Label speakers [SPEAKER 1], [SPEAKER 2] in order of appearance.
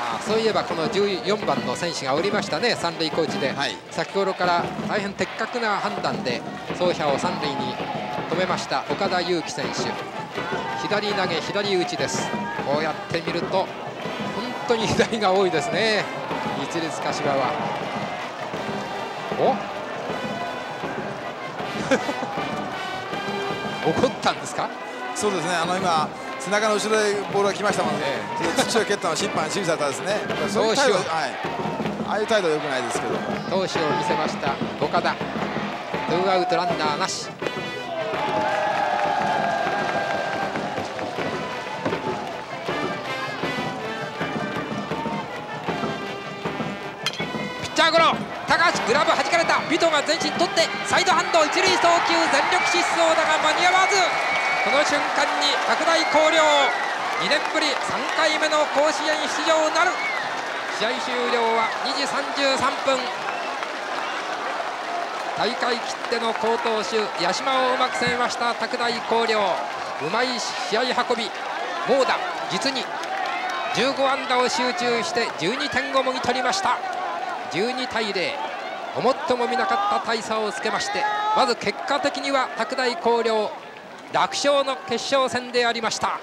[SPEAKER 1] あそういえばこの14番の選手がおりましたね三塁コーチで、はい、先ほどから大変的確な判断で走者を三塁に止めました岡田裕樹選手。左投げ左打ちです。こうやって見ると本当に左が多いですね一律柏は。お 怒ったんですか？
[SPEAKER 2] そうですね。あの今背中の後ろでボールが来ましたもんね、ええ、土を蹴ったの審判に注意されたですね。そういう。態度、はい、ああいう態度はよくないですけど。
[SPEAKER 1] 投手を見せました。岡田。ツーアウトランナーなし。ピッチャーゴロ。高橋グラブ弾かれた。尾藤が全身取ってサイドハンド。一塁送球全力疾走だが間に合わずこの瞬間に拓大広陵2年ぶり3回目の甲子園出場なる。試合終了は2時33分。大会切っての好投手八島をうまく攻めました拓大広陵うまい試合運び。猛打実に。15安打を集中して12点をもぎ取りました。12対0思ってもみなかった大差をつけましてまず結果的には拓大広陵楽勝の決勝戦でありました。